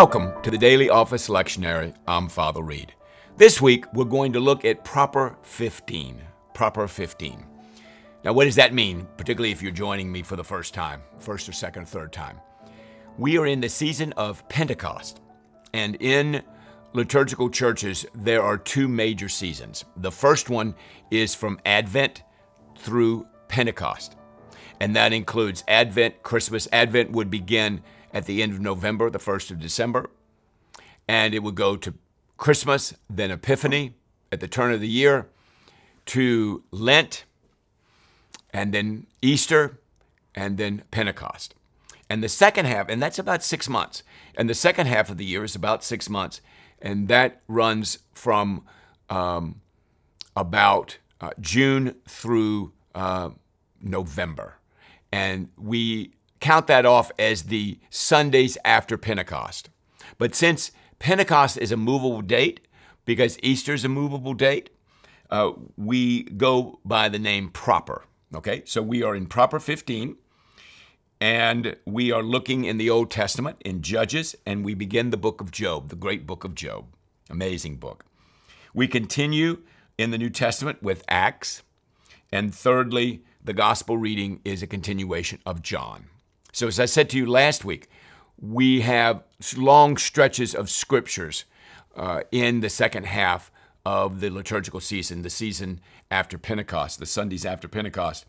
Welcome to the Daily Office Lectionary. I'm Father Reed. This week, we're going to look at Proper 15. Proper 15. Now, what does that mean, particularly if you're joining me for the first time, first or second or third time? We are in the season of Pentecost, and in liturgical churches, there are two major seasons. The first one is from Advent through Pentecost, and that includes Advent, Christmas. Advent would begin at the end of November, the 1st of December. And it would go to Christmas, then Epiphany at the turn of the year, to Lent, and then Easter, and then Pentecost. And the second half, and that's about six months. And the second half of the year is about six months. And that runs from um, about uh, June through uh, November. And we count that off as the Sundays after Pentecost. But since Pentecost is a movable date, because Easter is a movable date, uh, we go by the name proper. Okay, so we are in proper 15, and we are looking in the Old Testament in Judges, and we begin the book of Job, the great book of Job. Amazing book. We continue in the New Testament with Acts, and thirdly, the gospel reading is a continuation of John. So, as I said to you last week, we have long stretches of scriptures uh, in the second half of the liturgical season, the season after Pentecost, the Sundays after Pentecost.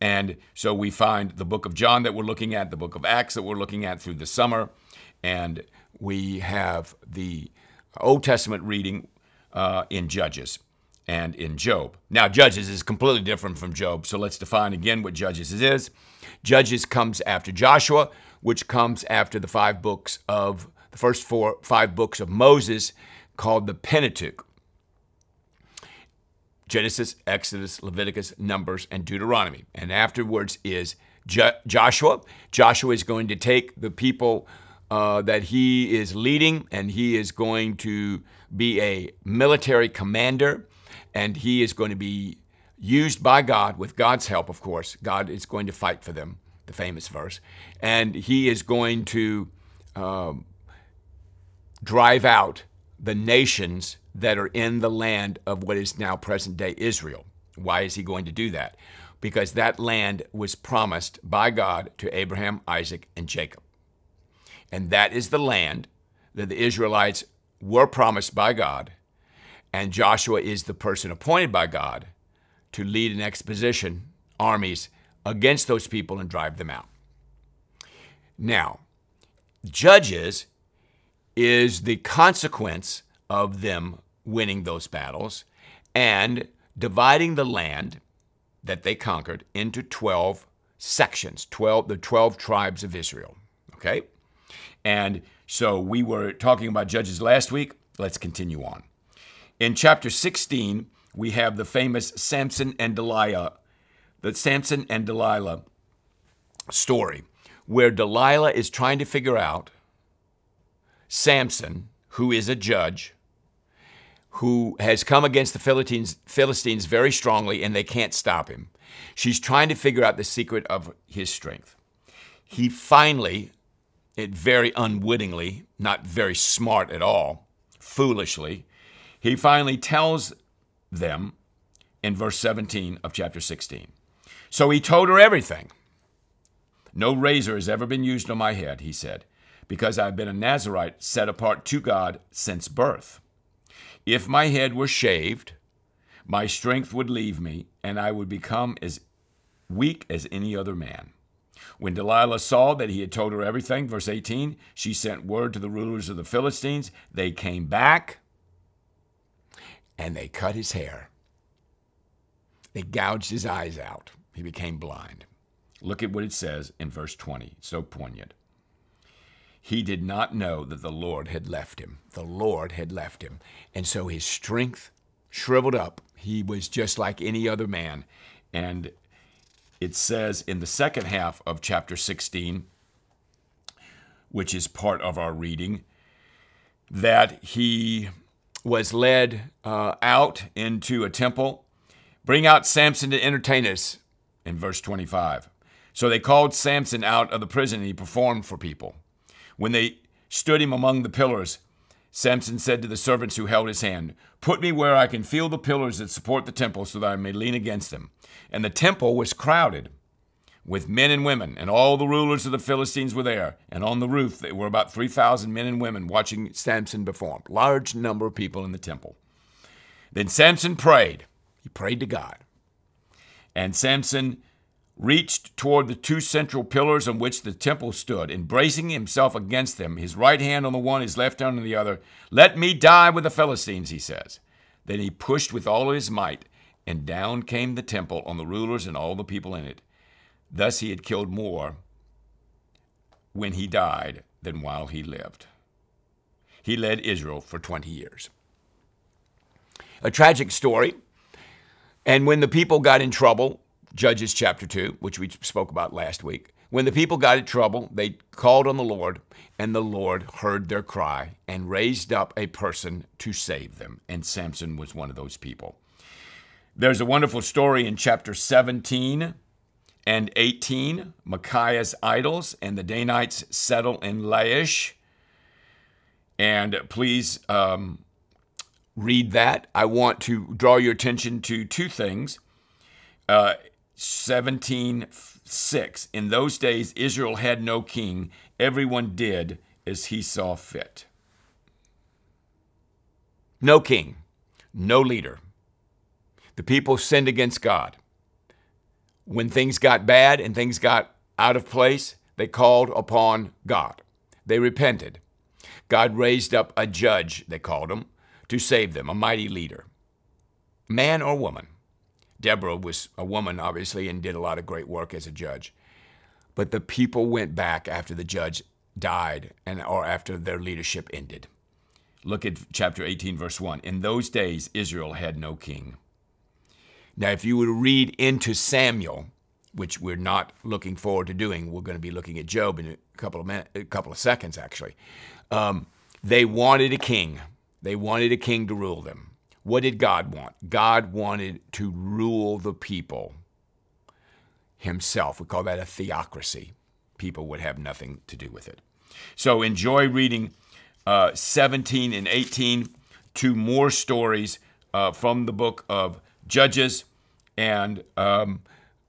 And so we find the book of John that we're looking at, the book of Acts that we're looking at through the summer, and we have the Old Testament reading uh, in Judges and in Job. Now, Judges is completely different from Job, so let's define again what Judges is. Judges comes after Joshua, which comes after the five books of the first four five books of Moses called the Pentateuch. Genesis, Exodus, Leviticus, Numbers, and Deuteronomy. And afterwards is jo- Joshua. Joshua is going to take the people uh, that he is leading, and he is going to be a military commander and he is going to be used by God with God's help, of course. God is going to fight for them, the famous verse, and he is going to um, drive out the nations that are in the land of what is now present day Israel. Why is he going to do that? Because that land was promised by God to Abraham, Isaac, and Jacob. And that is the land that the Israelites were promised by God and Joshua is the person appointed by God to lead an exposition, armies against those people and drive them out. Now, Judges is the consequence of them winning those battles and dividing the land that they conquered into 12 sections, 12 the 12 tribes of Israel, okay? And so we were talking about Judges last week. Let's continue on. In chapter 16, we have the famous Samson and Delilah, the Samson and Delilah story, where Delilah is trying to figure out Samson, who is a judge, who has come against the Philistines, Philistines very strongly and they can't stop him. She's trying to figure out the secret of his strength. He finally, it very unwittingly, not very smart at all, foolishly, he finally tells them in verse 17 of chapter 16. So he told her everything. No razor has ever been used on my head, he said, because I've been a Nazarite set apart to God since birth. If my head were shaved, my strength would leave me, and I would become as weak as any other man. When Delilah saw that he had told her everything, verse 18, she sent word to the rulers of the Philistines. They came back and they cut his hair. They gouged his eyes out. He became blind. Look at what it says in verse 20. So poignant. He did not know that the Lord had left him. The Lord had left him. And so his strength shriveled up. He was just like any other man. And it says in the second half of chapter 16, which is part of our reading, that he was led uh, out into a temple. Bring out Samson to entertain us, in verse 25. So they called Samson out of the prison and he performed for people. When they stood him among the pillars. Samson said to the servants who held his hand, Put me where I can feel the pillars that support the temple so that I may lean against them. And the temple was crowded with men and women, and all the rulers of the Philistines were there. And on the roof there were about 3,000 men and women watching Samson perform. Large number of people in the temple. Then Samson prayed. He prayed to God. And Samson reached toward the two central pillars on which the temple stood, embracing himself against them, his right hand on the one, his left hand on the other. Let me die with the Philistines, he says. Then he pushed with all his might, and down came the temple on the rulers and all the people in it. Thus he had killed more when he died than while he lived. He led Israel for 20 years. A tragic story. And when the people got in trouble, Judges chapter 2, which we spoke about last week. When the people got in trouble, they called on the Lord, and the Lord heard their cry and raised up a person to save them. And Samson was one of those people. There's a wonderful story in chapter 17 and 18 Micaiah's idols, and the Danites settle in Laish. And please um, read that. I want to draw your attention to two things. Uh, 17:6 In those days Israel had no king everyone did as he saw fit no king no leader the people sinned against God when things got bad and things got out of place they called upon God they repented God raised up a judge they called him to save them a mighty leader man or woman Deborah was a woman, obviously, and did a lot of great work as a judge. But the people went back after the judge died and or after their leadership ended. Look at chapter 18, verse 1. In those days, Israel had no king. Now, if you were to read into Samuel, which we're not looking forward to doing, we're going to be looking at Job in a couple of minutes, a couple of seconds, actually. Um, they wanted a king. They wanted a king to rule them. What did God want? God wanted to rule the people himself. We call that a theocracy. People would have nothing to do with it. So enjoy reading uh, 17 and 18, two more stories uh, from the book of Judges. And um,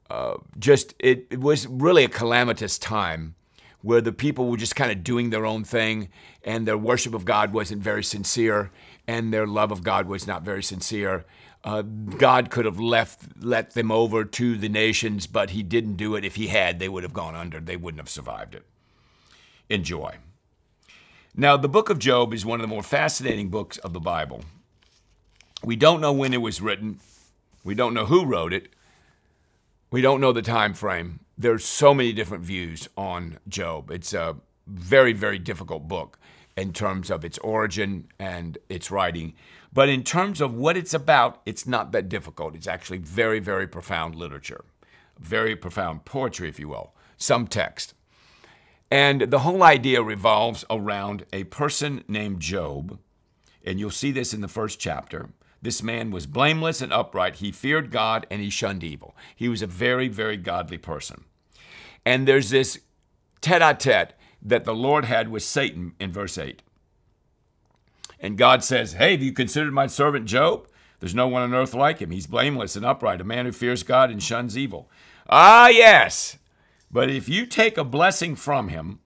uh, just, it, it was really a calamitous time where the people were just kind of doing their own thing and their worship of God wasn't very sincere and their love of God was not very sincere. Uh, God could have left let them over to the nations, but He didn't do it. If He had, they would have gone under. They wouldn't have survived it. Enjoy. Now, the book of Job is one of the more fascinating books of the Bible. We don't know when it was written. We don't know who wrote it. We don't know the time frame. There's so many different views on Job. It's a very, very difficult book in terms of its origin and its writing. But in terms of what it's about, it's not that difficult. It's actually very, very profound literature, very profound poetry, if you will, some text. And the whole idea revolves around a person named Job. And you'll see this in the first chapter. This man was blameless and upright. He feared God and he shunned evil. He was a very, very godly person. And there's this tete a tete that the Lord had with Satan in verse 8. And God says, Hey, have you considered my servant Job? There's no one on earth like him. He's blameless and upright, a man who fears God and shuns evil. Ah, yes. But if you take a blessing from him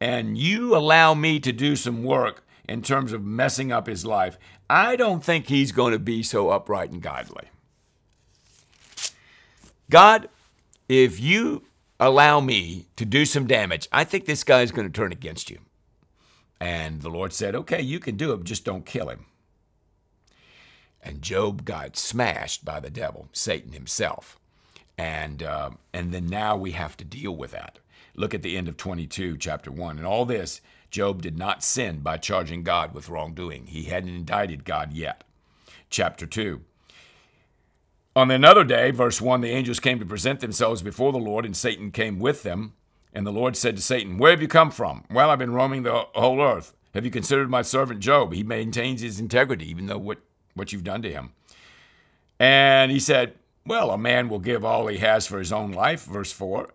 and you allow me to do some work in terms of messing up his life, I don't think he's going to be so upright and godly. God, if you allow me to do some damage, I think this guy is going to turn against you. And the Lord said, Okay, you can do it, just don't kill him. And Job got smashed by the devil, Satan himself. And, uh, and then now we have to deal with that. Look at the end of 22, chapter 1. And all this, Job did not sin by charging God with wrongdoing. He hadn't indicted God yet. Chapter 2. On another day, verse 1, the angels came to present themselves before the Lord, and Satan came with them. And the Lord said to Satan, Where have you come from? Well, I've been roaming the whole earth. Have you considered my servant Job? He maintains his integrity, even though what, what you've done to him. And he said, Well, a man will give all he has for his own life, verse 4.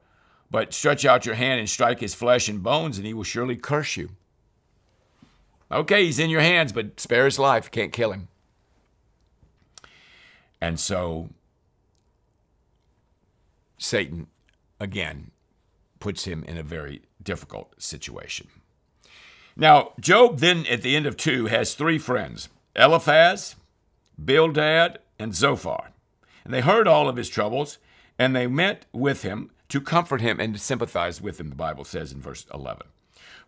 But stretch out your hand and strike his flesh and bones, and he will surely curse you. Okay, he's in your hands, but spare his life. Can't kill him. And so Satan, again, puts him in a very difficult situation. Now, Job then at the end of 2 has three friends Eliphaz, Bildad, and Zophar. And they heard all of his troubles, and they met with him to comfort him and to sympathize with him, the Bible says in verse 11.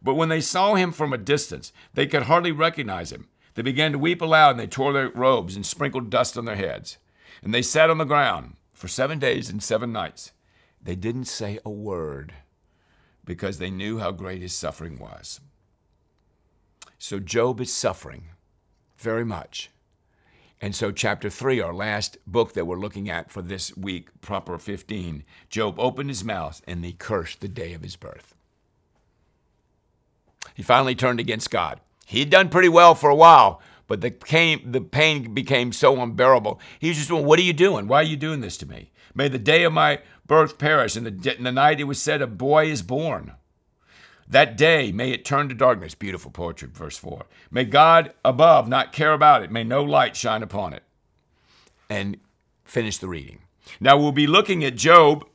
But when they saw him from a distance, they could hardly recognize him. They began to weep aloud, and they tore their robes and sprinkled dust on their heads. And they sat on the ground for seven days and seven nights. They didn't say a word because they knew how great his suffering was. So Job is suffering very much. And so, chapter 3, our last book that we're looking at for this week, proper 15, Job opened his mouth and he cursed the day of his birth. He finally turned against God. He had done pretty well for a while, but the, came, the pain became so unbearable. He was just going, What are you doing? Why are you doing this to me? May the day of my birth perish, and the, the night it was said, A boy is born. That day may it turn to darkness. Beautiful poetry, verse 4. May God above not care about it. May no light shine upon it. And finish the reading. Now we'll be looking at Job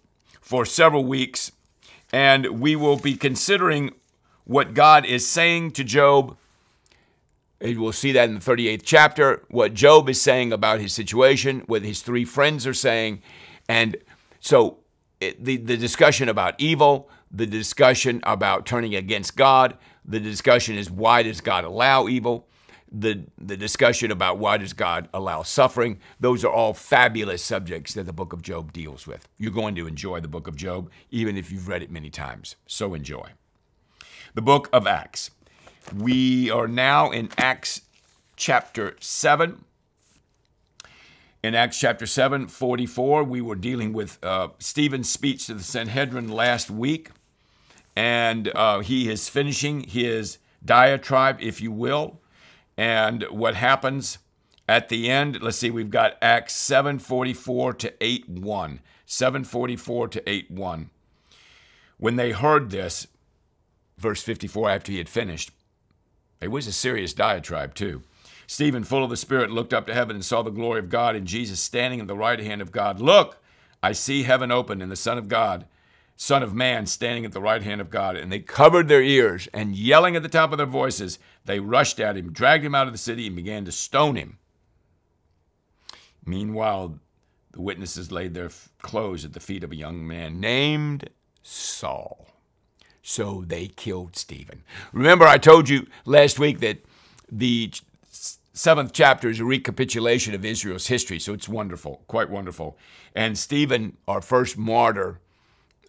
for several weeks, and we will be considering what God is saying to Job. We'll see that in the 38th chapter, what Job is saying about his situation, what his three friends are saying. And so it, the, the discussion about evil, the discussion about turning against God. The discussion is why does God allow evil? The, the discussion about why does God allow suffering. Those are all fabulous subjects that the book of Job deals with. You're going to enjoy the book of Job, even if you've read it many times. So enjoy. The book of Acts. We are now in Acts chapter 7. In Acts chapter 7, 44, we were dealing with uh, Stephen's speech to the Sanhedrin last week and uh, he is finishing his diatribe, if you will. And what happens at the end? Let's see. We've got Acts seven forty four to eight one. Seven forty four to eight one. When they heard this, verse fifty four, after he had finished, it was a serious diatribe too. Stephen, full of the Spirit, looked up to heaven and saw the glory of God and Jesus standing at the right hand of God. Look, I see heaven open and the Son of God Son of Man standing at the right hand of God. And they covered their ears and yelling at the top of their voices, they rushed at him, dragged him out of the city, and began to stone him. Meanwhile, the witnesses laid their clothes at the feet of a young man named Saul. So they killed Stephen. Remember, I told you last week that the seventh chapter is a recapitulation of Israel's history, so it's wonderful, quite wonderful. And Stephen, our first martyr,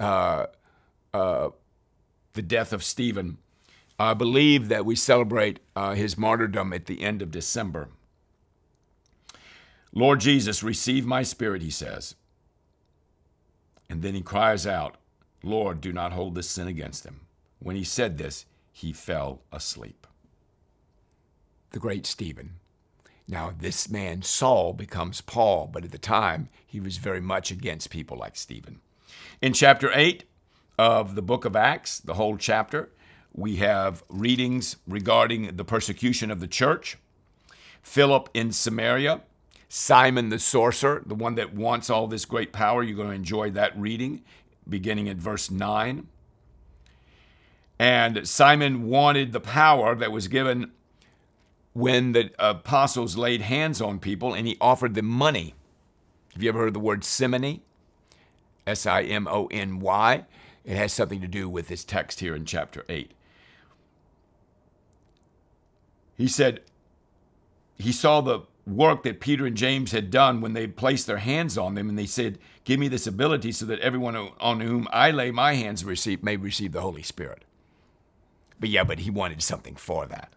uh, uh, the death of Stephen, I believe that we celebrate uh, his martyrdom at the end of December. Lord Jesus, receive my spirit, he says. And then he cries out, Lord, do not hold this sin against him. When he said this, he fell asleep. The great Stephen. Now, this man, Saul, becomes Paul, but at the time, he was very much against people like Stephen. In chapter 8 of the book of Acts, the whole chapter, we have readings regarding the persecution of the church, Philip in Samaria, Simon the sorcerer, the one that wants all this great power. You're going to enjoy that reading beginning at verse 9. And Simon wanted the power that was given when the apostles laid hands on people and he offered them money. Have you ever heard the word simony? S I M O N Y. It has something to do with this text here in chapter 8. He said, he saw the work that Peter and James had done when they placed their hands on them, and they said, Give me this ability so that everyone on whom I lay my hands receive, may receive the Holy Spirit. But yeah, but he wanted something for that.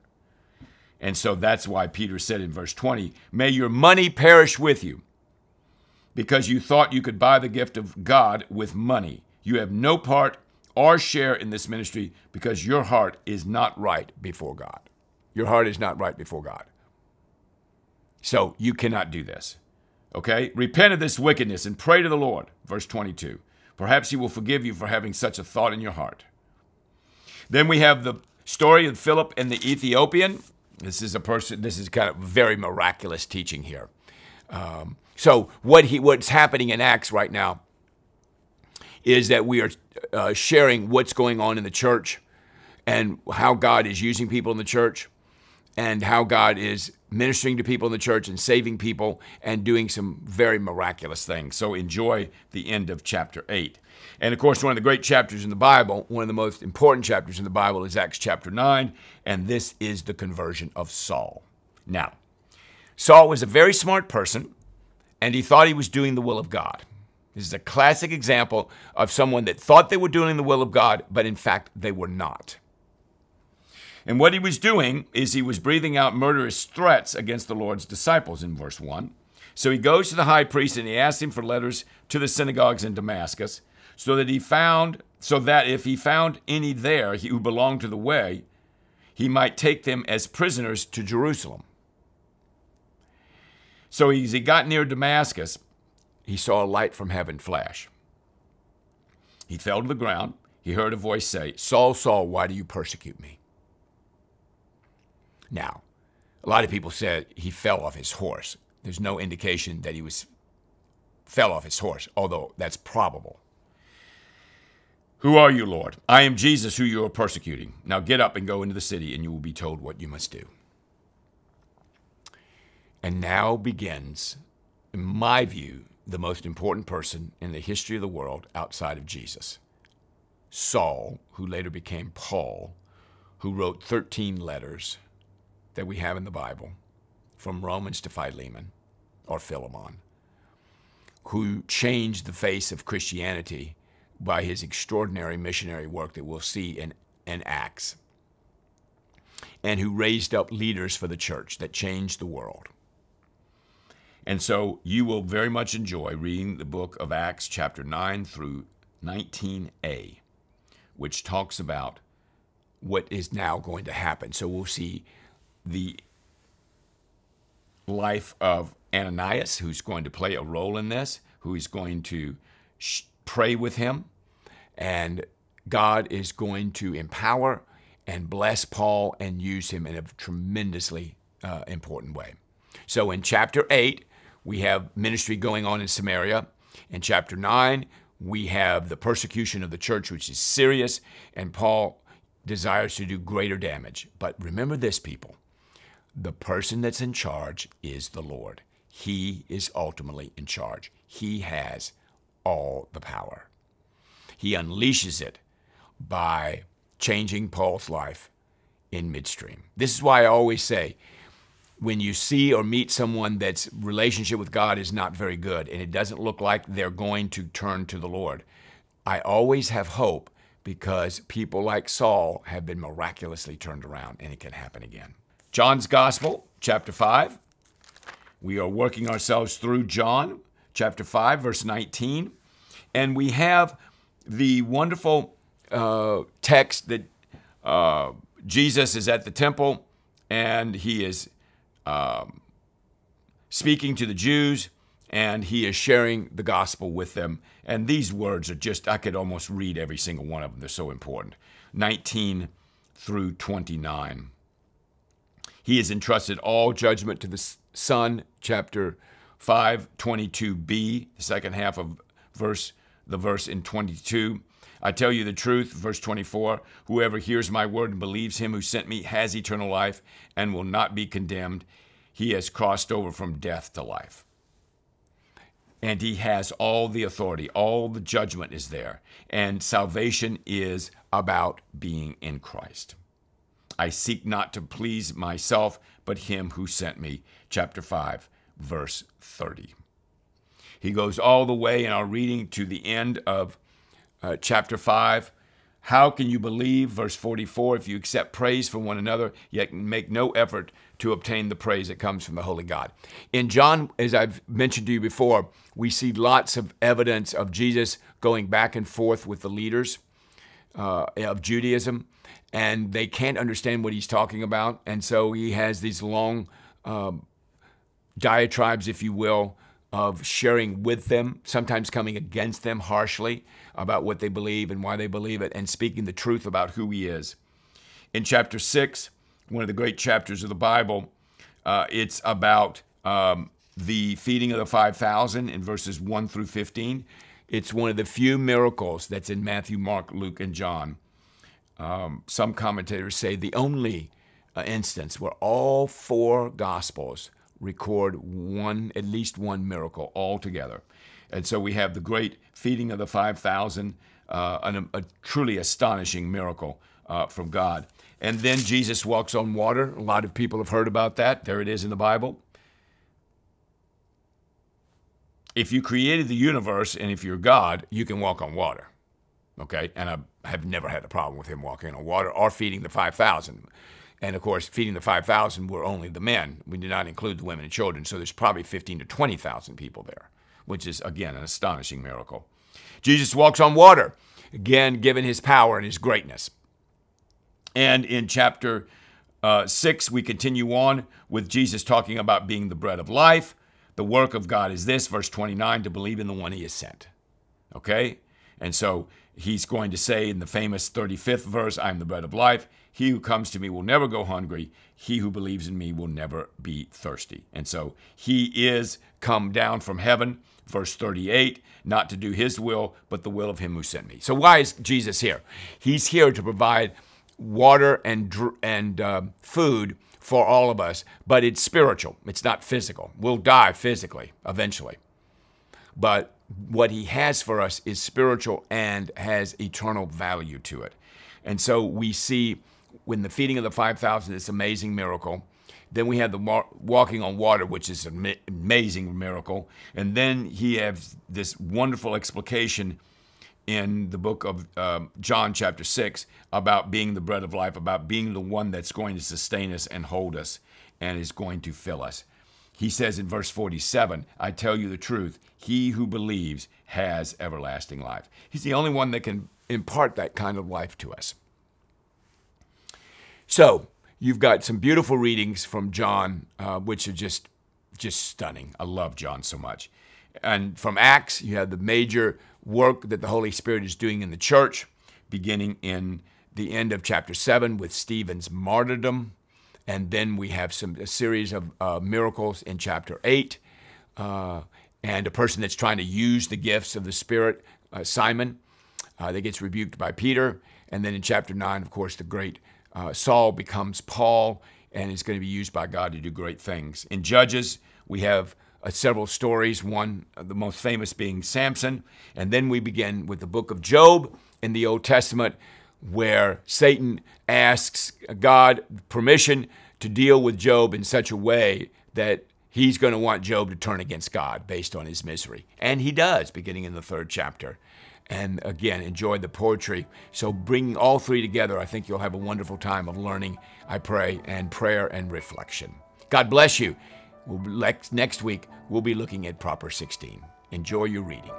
And so that's why Peter said in verse 20, May your money perish with you because you thought you could buy the gift of God with money. You have no part or share in this ministry because your heart is not right before God. Your heart is not right before God. So you cannot do this. Okay? Repent of this wickedness and pray to the Lord. Verse 22. Perhaps he will forgive you for having such a thought in your heart. Then we have the story of Philip and the Ethiopian This is a person. This is kind of very miraculous teaching here. Um, so what he what's happening in Acts right now is that we are uh, sharing what's going on in the church and how God is using people in the church and how God is ministering to people in the church and saving people and doing some very miraculous things. So enjoy the end of chapter 8. And of course, one of the great chapters in the Bible, one of the most important chapters in the Bible is Acts chapter 9, and this is the conversion of Saul. Now, Saul was a very smart person, and he thought he was doing the will of God. This is a classic example of someone that thought they were doing the will of God, but in fact, they were not. And what he was doing is he was breathing out murderous threats against the Lord's disciples in verse 1. So he goes to the high priest and he asks him for letters to the synagogues in Damascus, so that he found so that if he found any there who belonged to the way, he might take them as prisoners to Jerusalem. So as he got near Damascus, he saw a light from heaven flash. He fell to the ground. He heard a voice say, Saul, Saul, why do you persecute me? Now, a lot of people said he fell off his horse. There's no indication that he was fell off his horse, although that's probable. Who are you, Lord? I am Jesus who you are persecuting. Now get up and go into the city, and you will be told what you must do. And now begins, in my view, the most important person in the history of the world outside of Jesus. Saul, who later became Paul, who wrote 13 letters that we have in the Bible, from Romans to Philemon or Philemon, who changed the face of Christianity by his extraordinary missionary work that we'll see in, in Acts, and who raised up leaders for the church that changed the world. And so you will very much enjoy reading the book of Acts, chapter 9 through 19a, which talks about what is now going to happen. So we'll see the life of Ananias, who's going to play a role in this, who is going to pray with him, and God is going to empower and bless Paul and use him in a tremendously uh, important way. So in chapter 8, we have ministry going on in Samaria. In chapter 9, we have the persecution of the church, which is serious, and Paul desires to do greater damage. But remember this, people the person that's in charge is the Lord. He is ultimately in charge. He has all the power. He unleashes it by changing Paul's life in midstream. This is why I always say when you see or meet someone that's relationship with God is not very good and it doesn't look like they're going to turn to the Lord, I always have hope because people like Saul have been miraculously turned around and it can happen again. John's Gospel, chapter 5. We are working ourselves through John, chapter 5, verse 19. And we have the wonderful uh, text that uh, Jesus is at the temple and he is um, speaking to the Jews and he is sharing the gospel with them. And these words are just, I could almost read every single one of them. They're so important. 19 through 29. He has entrusted all judgment to the Son, chapter 5, 22b, the second half of verse, the verse in 22. I tell you the truth, verse 24 whoever hears my word and believes him who sent me has eternal life and will not be condemned. He has crossed over from death to life. And he has all the authority, all the judgment is there. And salvation is about being in Christ. I seek not to please myself, but him who sent me. Chapter 5, verse 30. He goes all the way in our reading to the end of uh, chapter 5. How can you believe, verse 44, if you accept praise from one another, yet make no effort to obtain the praise that comes from the Holy God? In John, as I've mentioned to you before, we see lots of evidence of Jesus going back and forth with the leaders uh, of Judaism and they can't understand what he's talking about. And so he has these long um, diatribes, if you will, of sharing with them, sometimes coming against them harshly about what they believe and why they believe it, and speaking the truth about who he is. In chapter 6, one of the great chapters of the Bible. Uh, it's about um, the feeding of the 5,000 in verses 1 through 15. It's one of the few miracles that's in Matthew, Mark, Luke, and John. Um, some commentators say the only uh, instance where all four Gospels record one, at least one miracle all together. And so we have the great feeding of the 5,000, uh, a truly astonishing miracle uh, from God. And then Jesus walks on water. A lot of people have heard about that. There it is in the Bible. If you created the universe and if you're God, you can walk on water. Okay? And I have never had a problem with him walking on water or feeding the 5,000. And of course, feeding the 5,000 were only the men. We did not include the women and children. So there's probably 15 to 20,000 people there, which is, again, an astonishing miracle. Jesus walks on water, again, given his power and his greatness. And in chapter uh, 6, we continue on with Jesus talking about being the bread of life. The work of God is this, verse 29, to believe in the one he has sent. Okay? And so he's going to say in the famous 35th verse, I am the bread of life. He who comes to me will never go hungry. He who believes in me will never be thirsty. And so he is come down from heaven, verse 38, not to do his will, but the will of him who sent me. So why is Jesus here? He's here to provide water and, and uh, food for all of us, but it's spiritual. It's not physical. We'll die physically eventually. But what he has for us is spiritual and has eternal value to it. And so we see when the feeding of the 5,000, this amazing miracle. Then we have the walking on water, which is an amazing miracle. And then he has this wonderful explication in the book of um, John, chapter 6, about being the bread of life, about being the one that's going to sustain us and hold us and is going to fill us. He says in verse 47, I tell you the truth, he who believes has everlasting life. He's the only one that can impart that kind of life to us. So, you've got some beautiful readings from John, uh, which are just, just stunning. I love John so much. And from Acts, you have the major work that the Holy Spirit is doing in the church, beginning in the end of chapter 7 with Stephen's martyrdom. And then we have some a series of uh, miracles in chapter 8. Uh, and a person that's trying to use the gifts of the Spirit, uh, Simon, uh, that gets rebuked by Peter. And then in chapter 9, of course, the great uh, Saul becomes Paul and is going to be used by God to do great things. In Judges, we have uh, several stories, one, uh, the most famous being Samson. And then we begin with the book of Job in the Old Testament, where Satan asks God permission to deal with Job in such a way that he's going to want Job to turn against God based on his misery. And he does, beginning in the third chapter and again, enjoy the poetry. So, bringing all three together, I think you'll have a wonderful time of learning, I pray, and prayer and reflection. God bless you. We'll, next week, we'll be looking at Proper 16. Enjoy your reading.